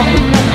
Oh.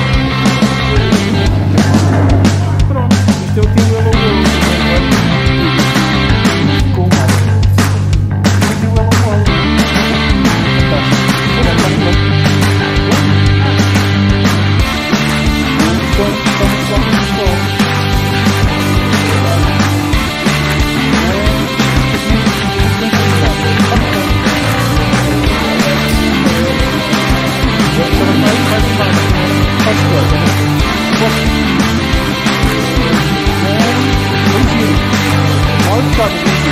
Lord.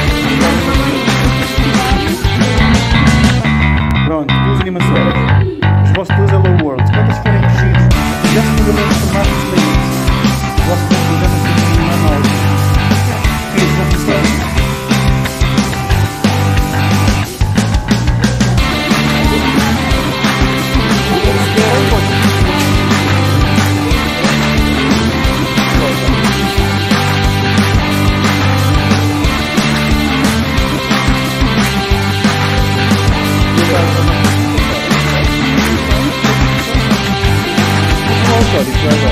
Everybody, play